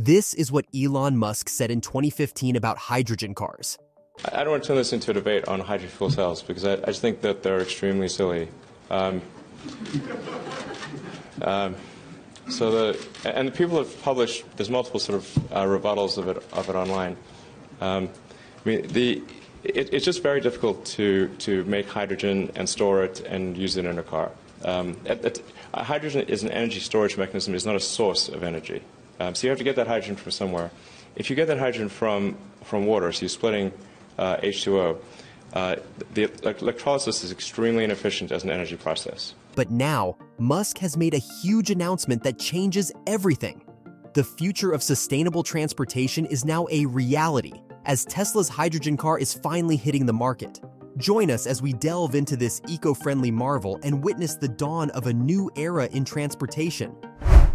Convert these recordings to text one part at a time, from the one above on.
This is what Elon Musk said in 2015 about hydrogen cars. I don't want to turn this into a debate on hydrogen fuel cells because I, I just think that they're extremely silly. Um, um, so the and the people have published. There's multiple sort of uh, rebuttals of it of it online. Um, I mean the. It, it's just very difficult to, to make hydrogen and store it and use it in a car. Um, it, it, hydrogen is an energy storage mechanism. It's not a source of energy. Um, so you have to get that hydrogen from somewhere. If you get that hydrogen from from water, so you're splitting uh, H2O, uh, the electrolysis is extremely inefficient as an energy process. But now, Musk has made a huge announcement that changes everything. The future of sustainable transportation is now a reality, as Tesla's hydrogen car is finally hitting the market. Join us as we delve into this eco-friendly marvel and witness the dawn of a new era in transportation.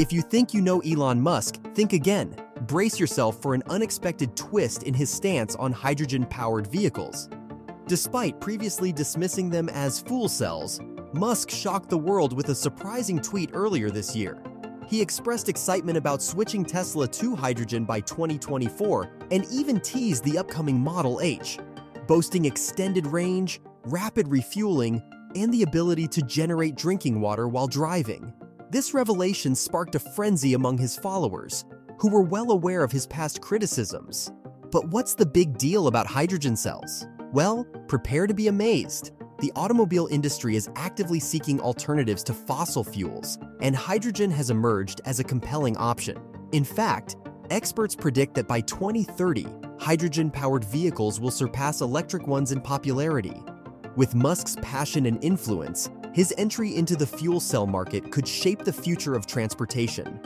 If you think you know Elon Musk, think again. Brace yourself for an unexpected twist in his stance on hydrogen-powered vehicles. Despite previously dismissing them as fuel cells, Musk shocked the world with a surprising tweet earlier this year. He expressed excitement about switching Tesla to hydrogen by 2024 and even teased the upcoming Model H, boasting extended range, rapid refueling, and the ability to generate drinking water while driving. This revelation sparked a frenzy among his followers, who were well aware of his past criticisms. But what's the big deal about hydrogen cells? Well, prepare to be amazed. The automobile industry is actively seeking alternatives to fossil fuels, and hydrogen has emerged as a compelling option. In fact, experts predict that by 2030, hydrogen-powered vehicles will surpass electric ones in popularity. With Musk's passion and influence, his entry into the fuel cell market could shape the future of transportation.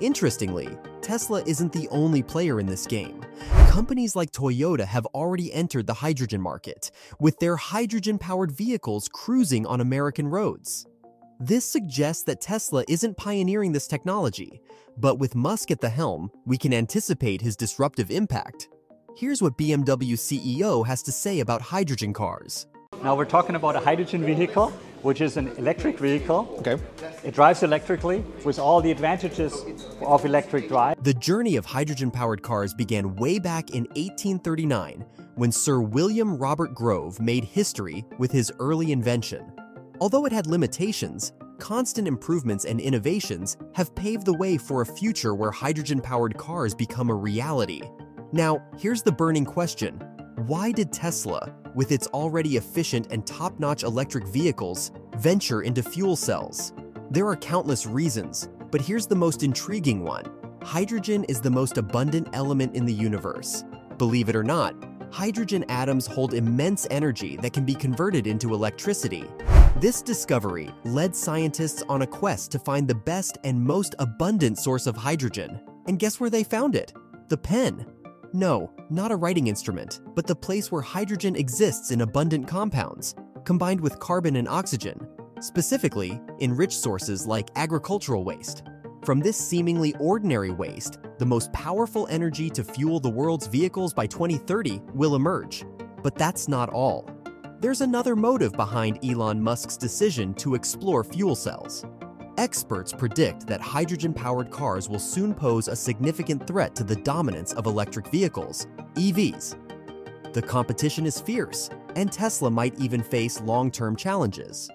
Interestingly, Tesla isn't the only player in this game. Companies like Toyota have already entered the hydrogen market, with their hydrogen-powered vehicles cruising on American roads. This suggests that Tesla isn't pioneering this technology, but with Musk at the helm, we can anticipate his disruptive impact. Here's what BMW CEO has to say about hydrogen cars. Now we're talking about a hydrogen vehicle, which is an electric vehicle. Okay. It drives electrically with all the advantages of electric drive. The journey of hydrogen-powered cars began way back in 1839 when Sir William Robert Grove made history with his early invention. Although it had limitations, constant improvements and innovations have paved the way for a future where hydrogen-powered cars become a reality. Now, here's the burning question. Why did Tesla, with its already efficient and top-notch electric vehicles, venture into fuel cells? There are countless reasons, but here's the most intriguing one. Hydrogen is the most abundant element in the universe. Believe it or not, hydrogen atoms hold immense energy that can be converted into electricity. This discovery led scientists on a quest to find the best and most abundant source of hydrogen. And guess where they found it? The pen. No, not a writing instrument, but the place where hydrogen exists in abundant compounds, combined with carbon and oxygen, specifically in rich sources like agricultural waste. From this seemingly ordinary waste, the most powerful energy to fuel the world's vehicles by 2030 will emerge. But that's not all. There's another motive behind Elon Musk's decision to explore fuel cells. Experts predict that hydrogen-powered cars will soon pose a significant threat to the dominance of electric vehicles, EVs. The competition is fierce, and Tesla might even face long-term challenges.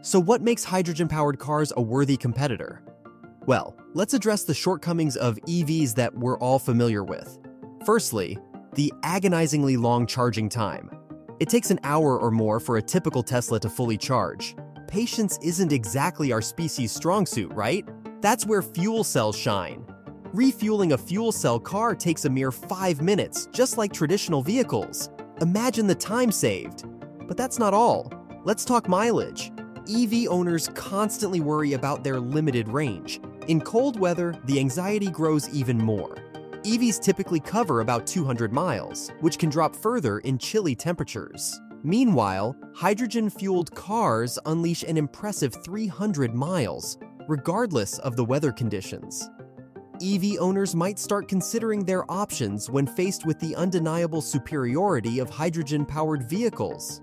So what makes hydrogen-powered cars a worthy competitor? Well, let's address the shortcomings of EVs that we're all familiar with. Firstly, the agonizingly long charging time. It takes an hour or more for a typical Tesla to fully charge, patience isn't exactly our species' strong suit, right? That's where fuel cells shine. Refueling a fuel cell car takes a mere 5 minutes, just like traditional vehicles. Imagine the time saved. But that's not all. Let's talk mileage. EV owners constantly worry about their limited range. In cold weather, the anxiety grows even more. EVs typically cover about 200 miles, which can drop further in chilly temperatures. Meanwhile, hydrogen-fueled cars unleash an impressive 300 miles, regardless of the weather conditions. EV owners might start considering their options when faced with the undeniable superiority of hydrogen-powered vehicles.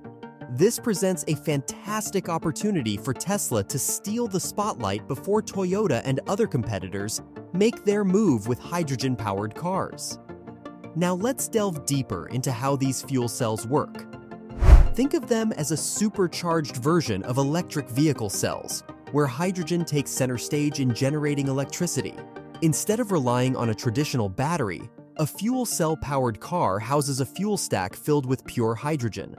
This presents a fantastic opportunity for Tesla to steal the spotlight before Toyota and other competitors make their move with hydrogen powered cars. Now let's delve deeper into how these fuel cells work. Think of them as a supercharged version of electric vehicle cells, where hydrogen takes center stage in generating electricity. Instead of relying on a traditional battery, a fuel cell powered car houses a fuel stack filled with pure hydrogen.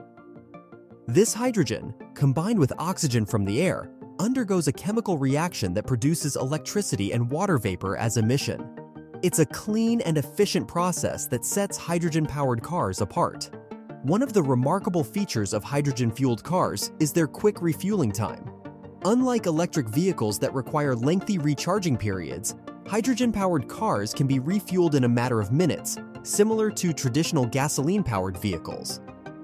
This hydrogen, combined with oxygen from the air, undergoes a chemical reaction that produces electricity and water vapor as emission. It's a clean and efficient process that sets hydrogen-powered cars apart. One of the remarkable features of hydrogen-fueled cars is their quick refueling time. Unlike electric vehicles that require lengthy recharging periods, hydrogen-powered cars can be refueled in a matter of minutes, similar to traditional gasoline-powered vehicles.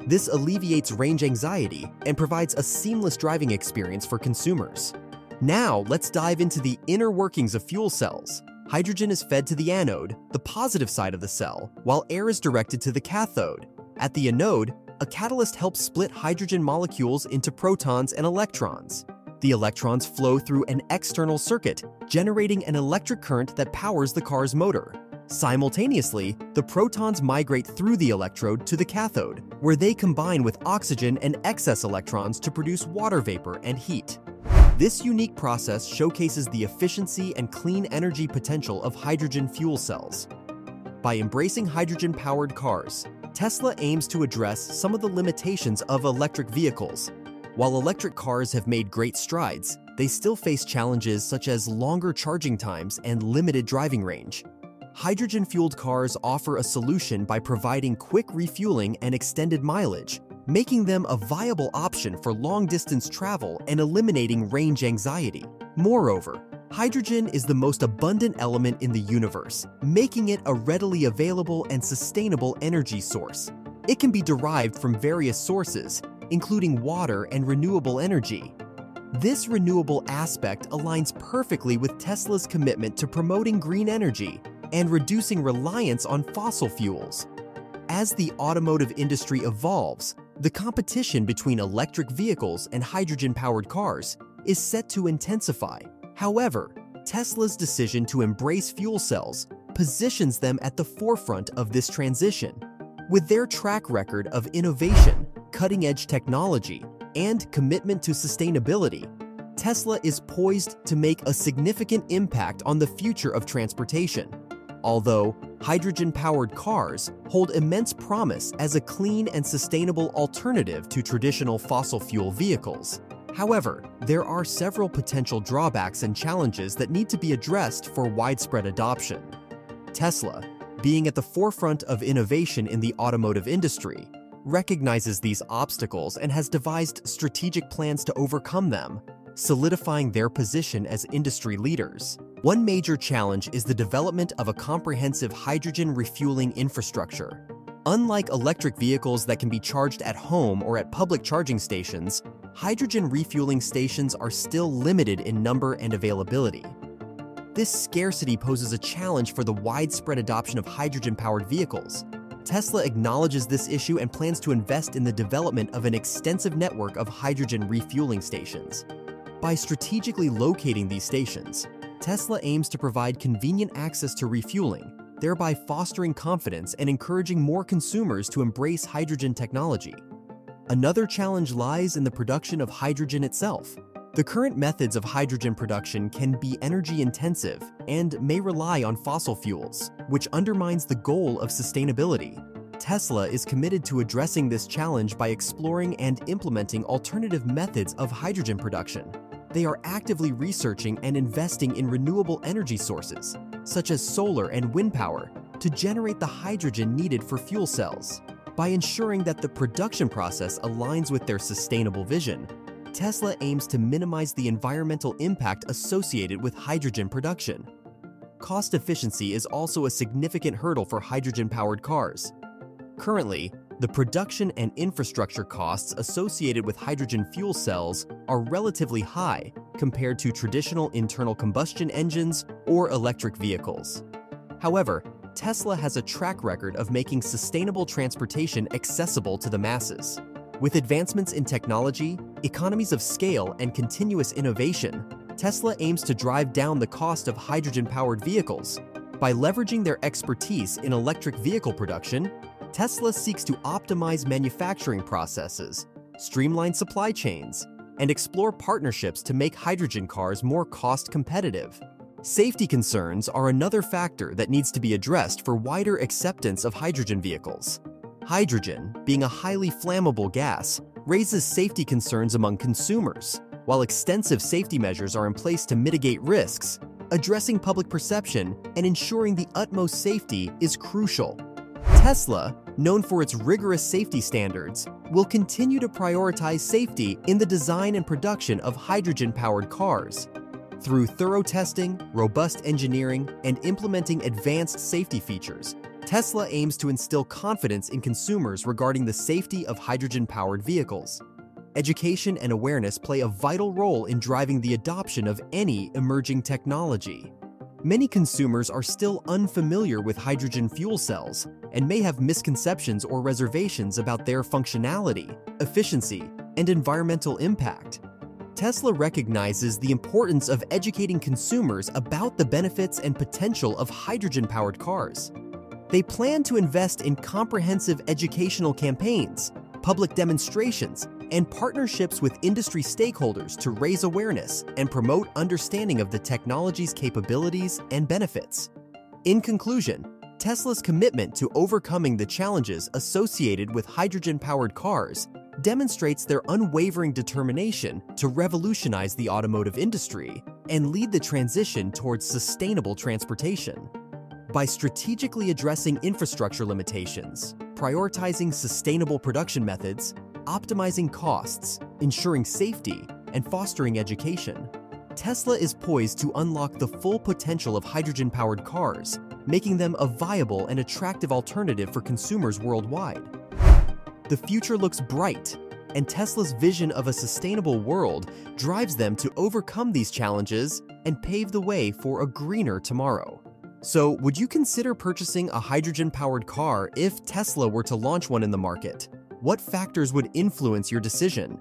This alleviates range anxiety and provides a seamless driving experience for consumers. Now, let's dive into the inner workings of fuel cells. Hydrogen is fed to the anode, the positive side of the cell, while air is directed to the cathode. At the anode, a catalyst helps split hydrogen molecules into protons and electrons. The electrons flow through an external circuit, generating an electric current that powers the car's motor. Simultaneously, the protons migrate through the electrode to the cathode, where they combine with oxygen and excess electrons to produce water vapor and heat. This unique process showcases the efficiency and clean energy potential of hydrogen fuel cells. By embracing hydrogen-powered cars, Tesla aims to address some of the limitations of electric vehicles. While electric cars have made great strides, they still face challenges such as longer charging times and limited driving range hydrogen-fueled cars offer a solution by providing quick refueling and extended mileage, making them a viable option for long-distance travel and eliminating range anxiety. Moreover, hydrogen is the most abundant element in the universe, making it a readily available and sustainable energy source. It can be derived from various sources, including water and renewable energy. This renewable aspect aligns perfectly with Tesla's commitment to promoting green energy and reducing reliance on fossil fuels. As the automotive industry evolves, the competition between electric vehicles and hydrogen-powered cars is set to intensify. However, Tesla's decision to embrace fuel cells positions them at the forefront of this transition. With their track record of innovation, cutting-edge technology, and commitment to sustainability, Tesla is poised to make a significant impact on the future of transportation. Although hydrogen-powered cars hold immense promise as a clean and sustainable alternative to traditional fossil fuel vehicles. However, there are several potential drawbacks and challenges that need to be addressed for widespread adoption. Tesla, being at the forefront of innovation in the automotive industry, recognizes these obstacles and has devised strategic plans to overcome them, solidifying their position as industry leaders. One major challenge is the development of a comprehensive hydrogen refueling infrastructure. Unlike electric vehicles that can be charged at home or at public charging stations, hydrogen refueling stations are still limited in number and availability. This scarcity poses a challenge for the widespread adoption of hydrogen-powered vehicles. Tesla acknowledges this issue and plans to invest in the development of an extensive network of hydrogen refueling stations. By strategically locating these stations, Tesla aims to provide convenient access to refueling, thereby fostering confidence and encouraging more consumers to embrace hydrogen technology. Another challenge lies in the production of hydrogen itself. The current methods of hydrogen production can be energy intensive and may rely on fossil fuels, which undermines the goal of sustainability. Tesla is committed to addressing this challenge by exploring and implementing alternative methods of hydrogen production they are actively researching and investing in renewable energy sources, such as solar and wind power, to generate the hydrogen needed for fuel cells. By ensuring that the production process aligns with their sustainable vision, Tesla aims to minimize the environmental impact associated with hydrogen production. Cost efficiency is also a significant hurdle for hydrogen-powered cars. Currently, the production and infrastructure costs associated with hydrogen fuel cells are relatively high compared to traditional internal combustion engines or electric vehicles. However, Tesla has a track record of making sustainable transportation accessible to the masses. With advancements in technology, economies of scale, and continuous innovation, Tesla aims to drive down the cost of hydrogen powered vehicles. By leveraging their expertise in electric vehicle production, Tesla seeks to optimize manufacturing processes, streamline supply chains, and explore partnerships to make hydrogen cars more cost competitive. Safety concerns are another factor that needs to be addressed for wider acceptance of hydrogen vehicles. Hydrogen, being a highly flammable gas, raises safety concerns among consumers. While extensive safety measures are in place to mitigate risks, addressing public perception and ensuring the utmost safety is crucial. Tesla, known for its rigorous safety standards, will continue to prioritize safety in the design and production of hydrogen powered cars. Through thorough testing, robust engineering, and implementing advanced safety features, Tesla aims to instill confidence in consumers regarding the safety of hydrogen powered vehicles. Education and awareness play a vital role in driving the adoption of any emerging technology. Many consumers are still unfamiliar with hydrogen fuel cells and may have misconceptions or reservations about their functionality, efficiency, and environmental impact. Tesla recognizes the importance of educating consumers about the benefits and potential of hydrogen powered cars. They plan to invest in comprehensive educational campaigns, public demonstrations, and partnerships with industry stakeholders to raise awareness and promote understanding of the technology's capabilities and benefits. In conclusion, Tesla's commitment to overcoming the challenges associated with hydrogen powered cars demonstrates their unwavering determination to revolutionize the automotive industry and lead the transition towards sustainable transportation. By strategically addressing infrastructure limitations, prioritizing sustainable production methods, optimizing costs, ensuring safety, and fostering education, Tesla is poised to unlock the full potential of hydrogen powered cars, making them a viable and attractive alternative for consumers worldwide. The future looks bright, and Tesla's vision of a sustainable world drives them to overcome these challenges and pave the way for a greener tomorrow. So, would you consider purchasing a hydrogen powered car if Tesla were to launch one in the market? What factors would influence your decision?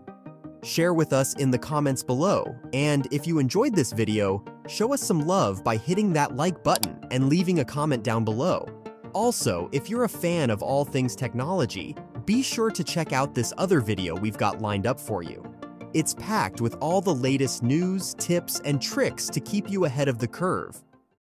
Share with us in the comments below, and if you enjoyed this video, show us some love by hitting that like button and leaving a comment down below. Also, if you're a fan of all things technology, be sure to check out this other video we've got lined up for you. It's packed with all the latest news, tips, and tricks to keep you ahead of the curve.